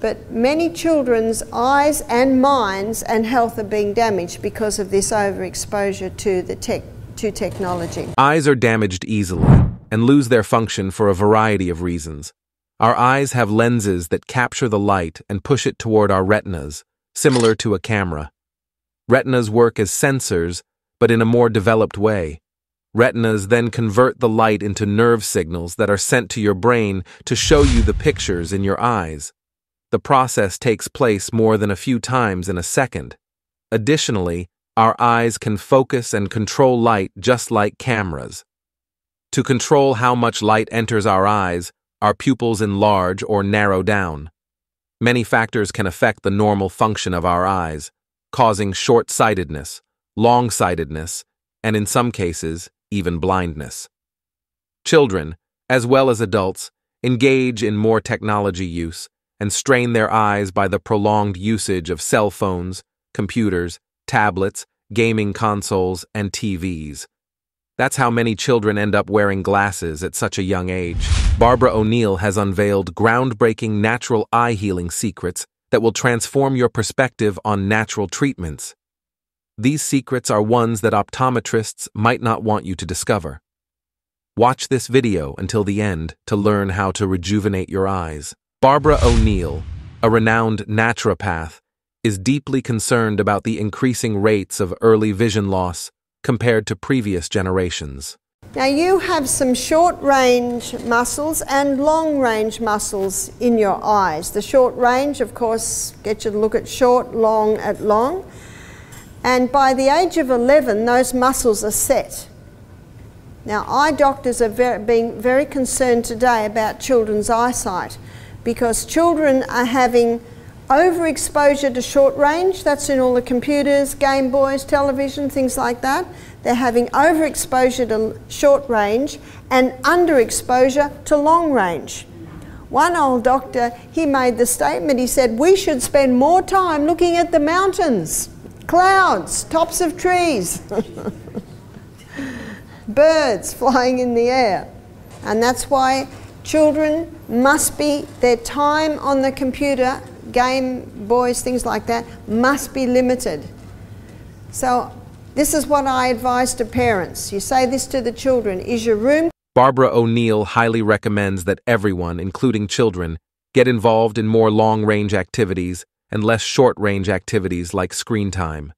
But many children's eyes and minds and health are being damaged because of this overexposure to the tech to technology. Eyes are damaged easily and lose their function for a variety of reasons. Our eyes have lenses that capture the light and push it toward our retinas, similar to a camera. Retinas work as sensors, but in a more developed way. Retinas then convert the light into nerve signals that are sent to your brain to show you the pictures in your eyes. The process takes place more than a few times in a second. Additionally, our eyes can focus and control light just like cameras. To control how much light enters our eyes, our pupils enlarge or narrow down. Many factors can affect the normal function of our eyes, causing short sightedness, long sightedness, and in some cases, even blindness. Children, as well as adults, engage in more technology use and strain their eyes by the prolonged usage of cell phones, computers, tablets, gaming consoles, and TVs. That's how many children end up wearing glasses at such a young age. Barbara O'Neill has unveiled groundbreaking natural eye healing secrets that will transform your perspective on natural treatments. These secrets are ones that optometrists might not want you to discover. Watch this video until the end to learn how to rejuvenate your eyes. Barbara O'Neill, a renowned naturopath, is deeply concerned about the increasing rates of early vision loss compared to previous generations. Now, you have some short range muscles and long range muscles in your eyes. The short range, of course, gets you to look at short, long at long. And by the age of 11, those muscles are set. Now, eye doctors are very, being very concerned today about children's eyesight because children are having overexposure to short range, that's in all the computers, Game Boys, television, things like that. They're having overexposure to short range and underexposure to long range. One old doctor, he made the statement, he said, we should spend more time looking at the mountains, clouds, tops of trees, birds flying in the air. And that's why children must be, their time on the computer Game Boys, things like that, must be limited. So this is what I advise to parents. You say this to the children. Is your room... Barbara O'Neill highly recommends that everyone, including children, get involved in more long-range activities and less short-range activities like screen time.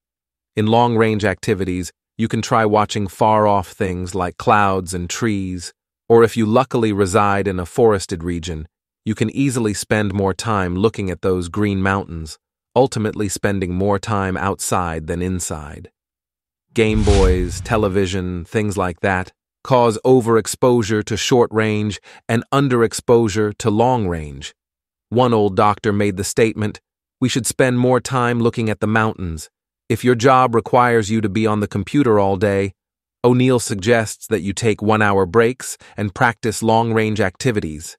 In long-range activities, you can try watching far-off things like clouds and trees, or if you luckily reside in a forested region, you can easily spend more time looking at those green mountains, ultimately spending more time outside than inside. Game Boys, television, things like that cause overexposure to short range and underexposure to long range. One old doctor made the statement, we should spend more time looking at the mountains. If your job requires you to be on the computer all day, O'Neill suggests that you take one hour breaks and practice long range activities.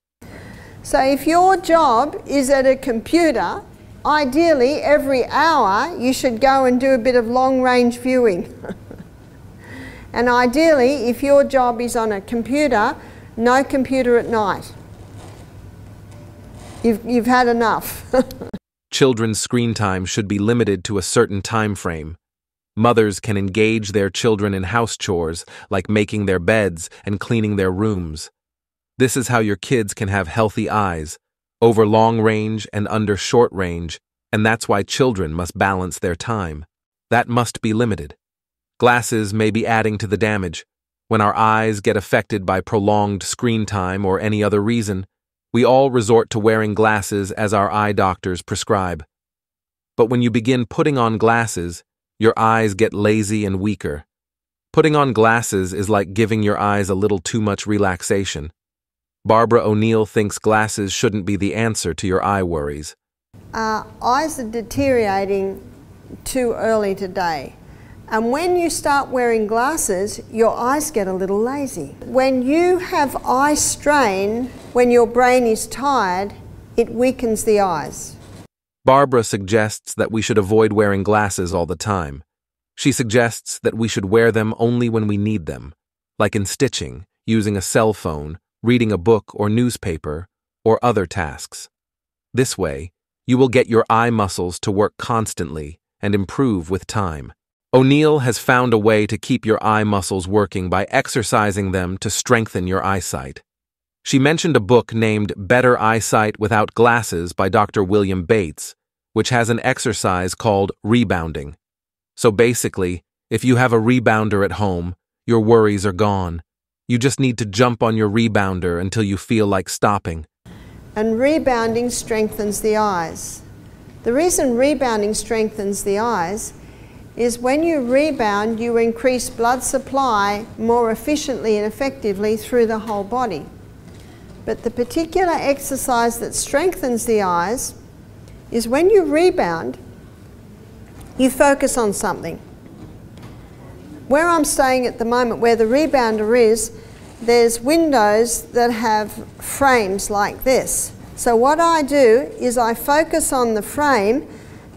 So if your job is at a computer, ideally every hour you should go and do a bit of long range viewing. and ideally, if your job is on a computer, no computer at night. You've, you've had enough. Children's screen time should be limited to a certain time frame. Mothers can engage their children in house chores like making their beds and cleaning their rooms. This is how your kids can have healthy eyes, over long range and under short range, and that's why children must balance their time. That must be limited. Glasses may be adding to the damage. When our eyes get affected by prolonged screen time or any other reason, we all resort to wearing glasses as our eye doctors prescribe. But when you begin putting on glasses, your eyes get lazy and weaker. Putting on glasses is like giving your eyes a little too much relaxation. Barbara O'Neill thinks glasses shouldn't be the answer to your eye worries. Uh, eyes are deteriorating too early today. And when you start wearing glasses, your eyes get a little lazy. When you have eye strain, when your brain is tired, it weakens the eyes. Barbara suggests that we should avoid wearing glasses all the time. She suggests that we should wear them only when we need them, like in stitching, using a cell phone, reading a book or newspaper, or other tasks. This way, you will get your eye muscles to work constantly and improve with time. O'Neill has found a way to keep your eye muscles working by exercising them to strengthen your eyesight. She mentioned a book named Better Eyesight Without Glasses by Dr. William Bates, which has an exercise called rebounding. So basically, if you have a rebounder at home, your worries are gone. You just need to jump on your rebounder until you feel like stopping. And rebounding strengthens the eyes. The reason rebounding strengthens the eyes is when you rebound, you increase blood supply more efficiently and effectively through the whole body. But the particular exercise that strengthens the eyes is when you rebound, you focus on something. Where I'm staying at the moment, where the rebounder is, there's windows that have frames like this. So what I do is I focus on the frame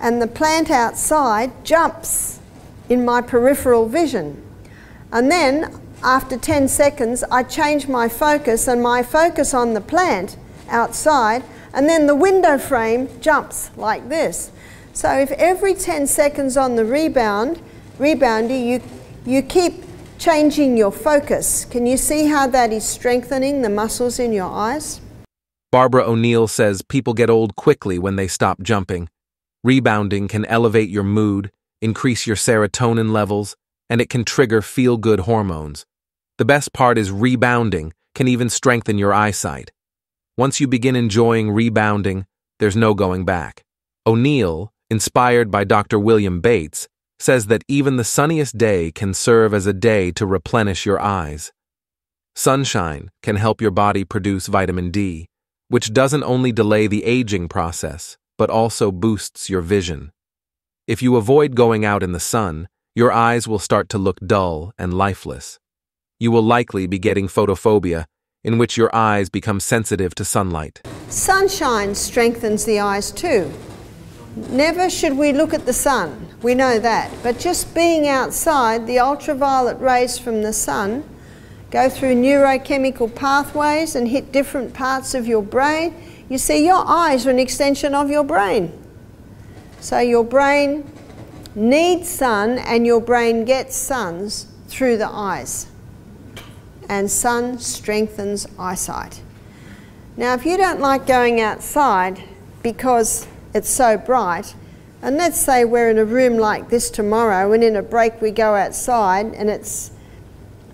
and the plant outside jumps in my peripheral vision. And then after 10 seconds, I change my focus and my focus on the plant outside, and then the window frame jumps like this. So if every 10 seconds on the rebound, rebounder, you, you keep changing your focus. Can you see how that is strengthening the muscles in your eyes? Barbara O'Neill says people get old quickly when they stop jumping. Rebounding can elevate your mood, increase your serotonin levels, and it can trigger feel good hormones. The best part is rebounding can even strengthen your eyesight. Once you begin enjoying rebounding, there's no going back. O'Neill, inspired by Dr. William Bates, says that even the sunniest day can serve as a day to replenish your eyes. Sunshine can help your body produce vitamin D, which doesn't only delay the aging process, but also boosts your vision. If you avoid going out in the sun, your eyes will start to look dull and lifeless you will likely be getting photophobia, in which your eyes become sensitive to sunlight. Sunshine strengthens the eyes too. Never should we look at the sun, we know that, but just being outside, the ultraviolet rays from the sun go through neurochemical pathways and hit different parts of your brain. You see, your eyes are an extension of your brain. So your brain needs sun and your brain gets suns through the eyes and sun strengthens eyesight. Now, if you don't like going outside because it's so bright, and let's say we're in a room like this tomorrow, and in a break we go outside and it's,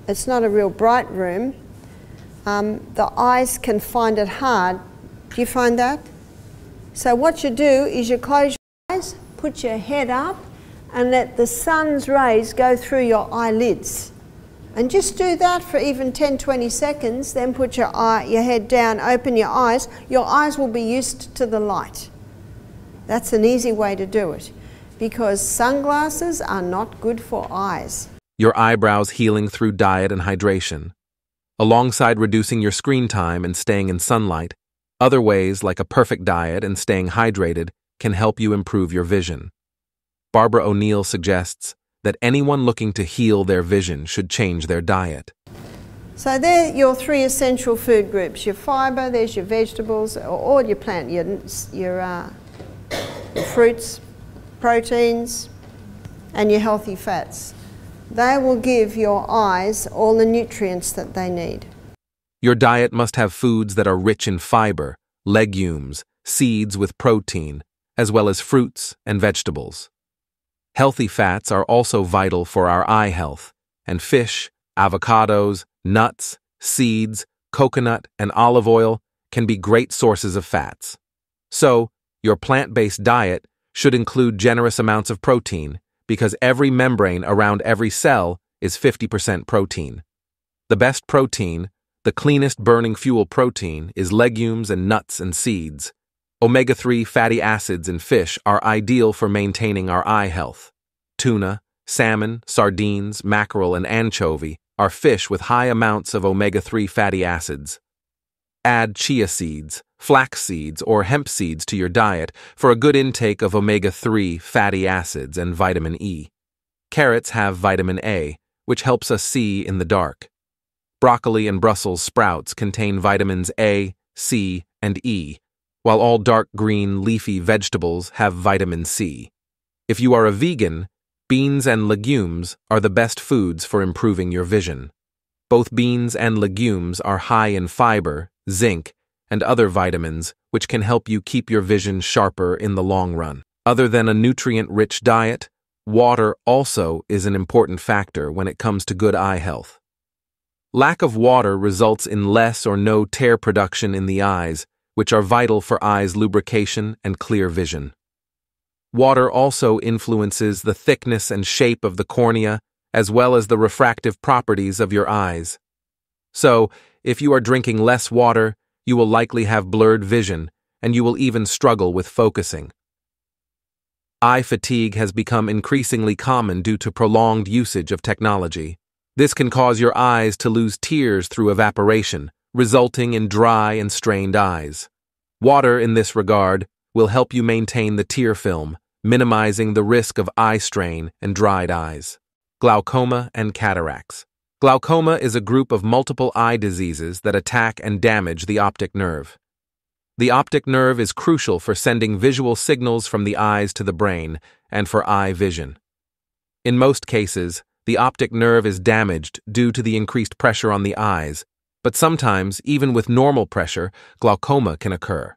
it's not a real bright room, um, the eyes can find it hard. Do you find that? So, what you do is you close your eyes, put your head up, and let the sun's rays go through your eyelids. And just do that for even 10, 20 seconds, then put your, eye, your head down, open your eyes. Your eyes will be used to the light. That's an easy way to do it because sunglasses are not good for eyes. Your eyebrows healing through diet and hydration. Alongside reducing your screen time and staying in sunlight, other ways like a perfect diet and staying hydrated can help you improve your vision. Barbara O'Neill suggests that anyone looking to heal their vision should change their diet. So they're your three essential food groups. Your fibre, there's your vegetables, or all your plant, your, your, uh, your fruits, proteins, and your healthy fats. They will give your eyes all the nutrients that they need. Your diet must have foods that are rich in fiber, legumes, seeds with protein, as well as fruits and vegetables. Healthy fats are also vital for our eye health, and fish, avocados, nuts, seeds, coconut, and olive oil can be great sources of fats. So, your plant based diet should include generous amounts of protein because every membrane around every cell is 50% protein. The best protein, the cleanest burning fuel protein, is legumes and nuts and seeds. Omega 3 fatty acids in fish are ideal for maintaining our eye health. Tuna, salmon, sardines, mackerel, and anchovy are fish with high amounts of omega 3 fatty acids. Add chia seeds, flax seeds, or hemp seeds to your diet for a good intake of omega 3 fatty acids and vitamin E. Carrots have vitamin A, which helps us see in the dark. Broccoli and Brussels sprouts contain vitamins A, C, and E, while all dark green leafy vegetables have vitamin C. If you are a vegan, beans and legumes are the best foods for improving your vision. Both beans and legumes are high in fiber, zinc, and other vitamins which can help you keep your vision sharper in the long run. Other than a nutrient rich diet, water also is an important factor when it comes to good eye health. Lack of water results in less or no tear production in the eyes, which are vital for eyes' lubrication and clear vision. Water also influences the thickness and shape of the cornea, as well as the refractive properties of your eyes. So, if you are drinking less water, you will likely have blurred vision, and you will even struggle with focusing. Eye fatigue has become increasingly common due to prolonged usage of technology. This can cause your eyes to lose tears through evaporation, resulting in dry and strained eyes. Water, in this regard, will help you maintain the tear film, minimizing the risk of eye strain and dried eyes. Glaucoma and cataracts. Glaucoma is a group of multiple eye diseases that attack and damage the optic nerve. The optic nerve is crucial for sending visual signals from the eyes to the brain and for eye vision. In most cases, the optic nerve is damaged due to the increased pressure on the eyes, but sometimes, even with normal pressure, glaucoma can occur.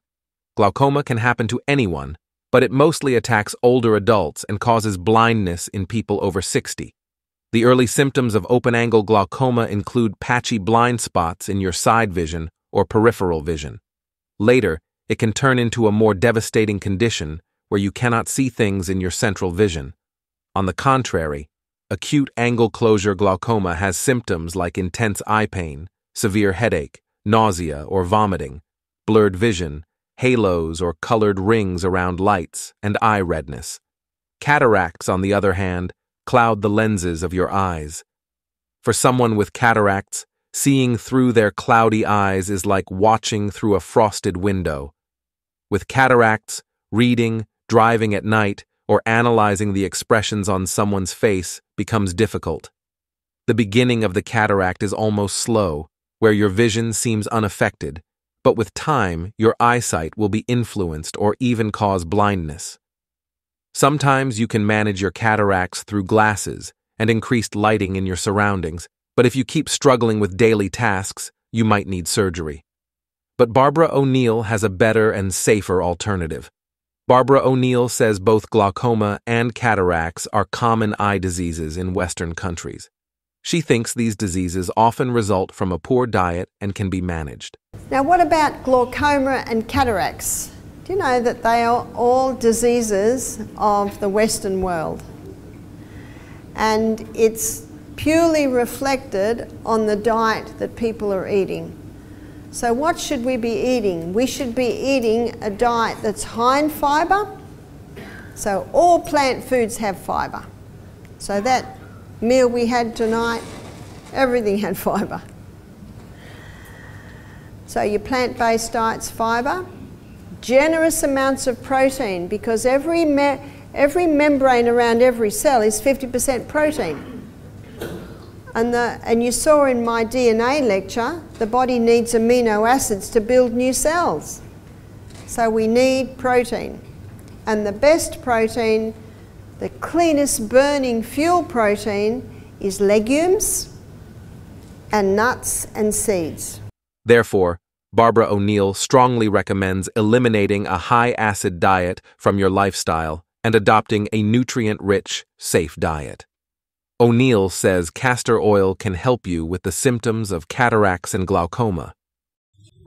Glaucoma can happen to anyone, but it mostly attacks older adults and causes blindness in people over 60. The early symptoms of open angle glaucoma include patchy blind spots in your side vision or peripheral vision. Later, it can turn into a more devastating condition where you cannot see things in your central vision. On the contrary, Acute angle closure glaucoma has symptoms like intense eye pain, severe headache, nausea or vomiting, blurred vision, halos or colored rings around lights, and eye redness. Cataracts, on the other hand, cloud the lenses of your eyes. For someone with cataracts, seeing through their cloudy eyes is like watching through a frosted window. With cataracts, reading, driving at night, or analyzing the expressions on someone's face becomes difficult. The beginning of the cataract is almost slow, where your vision seems unaffected, but with time, your eyesight will be influenced or even cause blindness. Sometimes you can manage your cataracts through glasses and increased lighting in your surroundings, but if you keep struggling with daily tasks, you might need surgery. But Barbara O'Neill has a better and safer alternative. Barbara O'Neill says both glaucoma and cataracts are common eye diseases in Western countries. She thinks these diseases often result from a poor diet and can be managed. Now, what about glaucoma and cataracts? Do you know that they are all diseases of the Western world? And it's purely reflected on the diet that people are eating. So what should we be eating? We should be eating a diet that's high in fibre. So all plant foods have fibre. So that meal we had tonight, everything had fibre. So your plant-based diet's fibre, generous amounts of protein because every, me every membrane around every cell is 50% protein. And, the, and you saw in my DNA lecture, the body needs amino acids to build new cells. So we need protein. And the best protein, the cleanest burning fuel protein, is legumes and nuts and seeds. Therefore, Barbara O'Neill strongly recommends eliminating a high acid diet from your lifestyle and adopting a nutrient rich, safe diet. O'Neill says castor oil can help you with the symptoms of cataracts and glaucoma.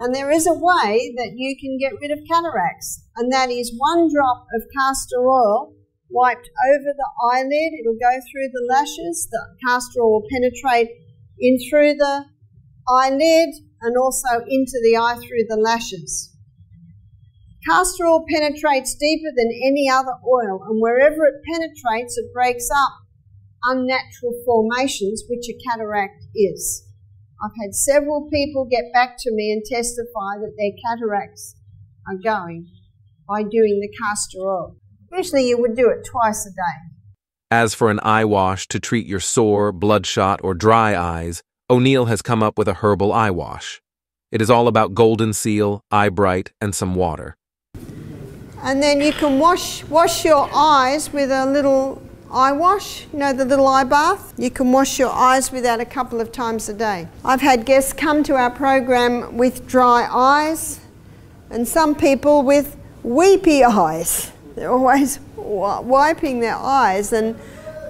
And there is a way that you can get rid of cataracts, and that is one drop of castor oil wiped over the eyelid. It'll go through the lashes. The castor oil will penetrate in through the eyelid and also into the eye through the lashes. Castor oil penetrates deeper than any other oil, and wherever it penetrates, it breaks up unnatural formations, which a cataract is. I've had several people get back to me and testify that their cataracts are going by doing the castor oil. Usually you would do it twice a day. As for an eye wash to treat your sore, bloodshot, or dry eyes, O'Neill has come up with a herbal eye wash. It is all about golden seal, eye bright, and some water. And then you can wash, wash your eyes with a little eye wash, you know, the little eye bath. You can wash your eyes with that a couple of times a day. I've had guests come to our program with dry eyes and some people with weepy eyes. They're always wiping their eyes and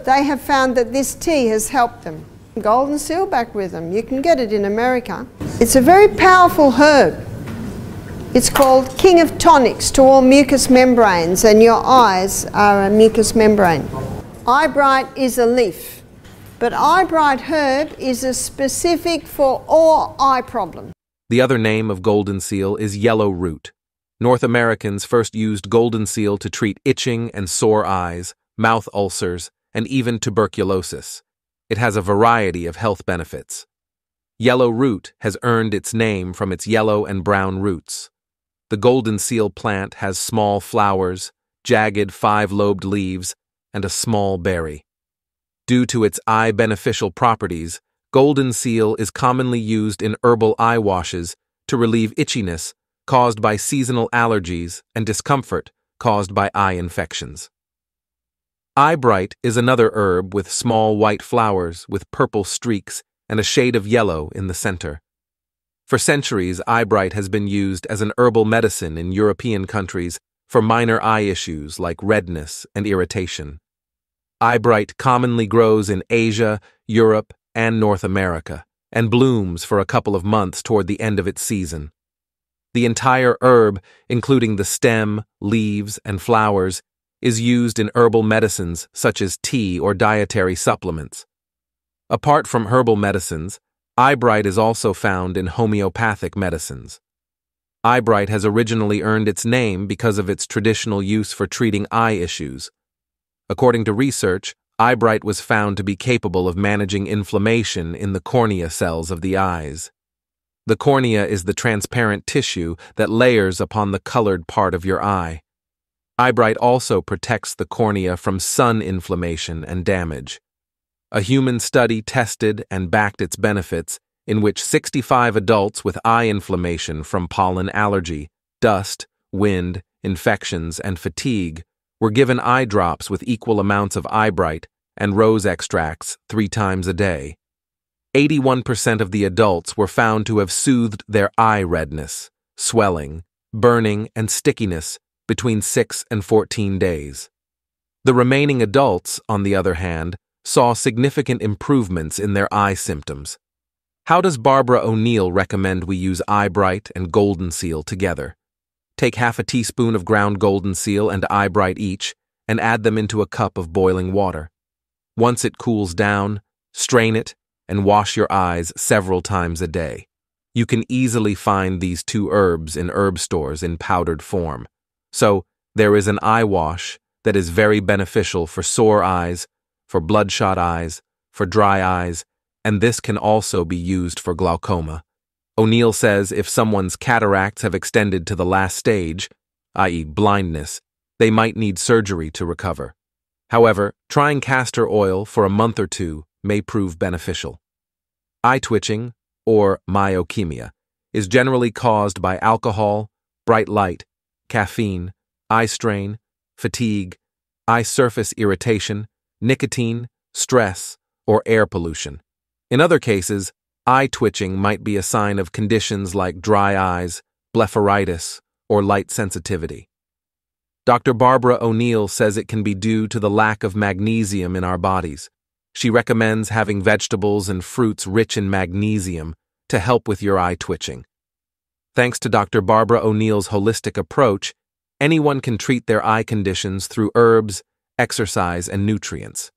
they have found that this tea has helped them. Golden seal back with them. You can get it in America. It's a very powerful herb. It's called King of Tonics to all mucous membranes, and your eyes are a mucous membrane. Eyebright is a leaf, but Eyebright herb is a specific for all eye problems. The other name of golden seal is yellow root. North Americans first used golden seal to treat itching and sore eyes, mouth ulcers, and even tuberculosis. It has a variety of health benefits. Yellow root has earned its name from its yellow and brown roots. The golden seal plant has small flowers, jagged five-lobed leaves, and a small berry. Due to its eye beneficial properties, golden seal is commonly used in herbal eye washes to relieve itchiness caused by seasonal allergies and discomfort caused by eye infections. Eyebright is another herb with small white flowers with purple streaks and a shade of yellow in the center. For centuries, eyebright has been used as an herbal medicine in European countries for minor eye issues like redness and irritation. Eyebright commonly grows in Asia, Europe, and North America, and blooms for a couple of months toward the end of its season. The entire herb, including the stem, leaves, and flowers, is used in herbal medicines such as tea or dietary supplements. Apart from herbal medicines, eyebright is also found in homeopathic medicines. Eyebright has originally earned its name because of its traditional use for treating eye issues. According to research, eyebright was found to be capable of managing inflammation in the cornea cells of the eyes. The cornea is the transparent tissue that layers upon the colored part of your eye. Eyebright also protects the cornea from sun inflammation and damage. A human study tested and backed its benefits, in which 65 adults with eye inflammation from pollen allergy, dust, wind, infections, and fatigue were given eye drops with equal amounts of eyebright and rose extracts three times a day. 81% of the adults were found to have soothed their eye redness, swelling, burning, and stickiness between 6 and 14 days. The remaining adults, on the other hand, saw significant improvements in their eye symptoms. How does Barbara O'Neill recommend we use Eyebright and Golden Seal together? Take half a teaspoon of ground golden seal and eyebright each and add them into a cup of boiling water. Once it cools down, strain it and wash your eyes several times a day. You can easily find these two herbs in herb stores in powdered form. So, there is an eye wash that is very beneficial for sore eyes, for bloodshot eyes, for dry eyes, and this can also be used for glaucoma. O'Neill says if someone's cataracts have extended to the last stage, i.e., blindness, they might need surgery to recover. However, trying castor oil for a month or two may prove beneficial. Eye twitching, or myokymia, is generally caused by alcohol, bright light, caffeine, eye strain, fatigue, eye surface irritation, nicotine, stress, or air pollution. In other cases, Eye twitching might be a sign of conditions like dry eyes, blepharitis, or light sensitivity. Dr. Barbara O'Neill says it can be due to the lack of magnesium in our bodies. She recommends having vegetables and fruits rich in magnesium to help with your eye twitching. Thanks to Dr. Barbara O'Neill's holistic approach, anyone can treat their eye conditions through herbs, exercise, and nutrients.